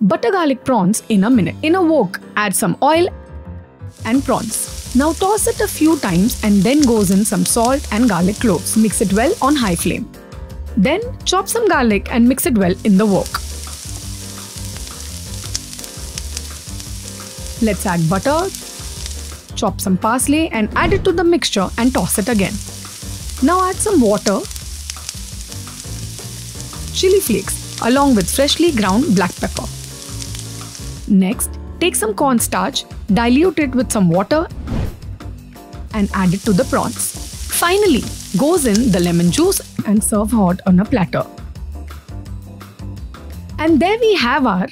butter garlic prawns in a minute. In a wok, add some oil and prawns. Now toss it a few times and then goes in some salt and garlic cloves. Mix it well on high flame. Then chop some garlic and mix it well in the wok. Let's add butter, chop some parsley and add it to the mixture and toss it again. Now add some water, chili flakes along with freshly ground black pepper. Next, take some cornstarch, dilute it with some water and add it to the prawns. Finally, goes in the lemon juice and serve hot on a platter. And there we have our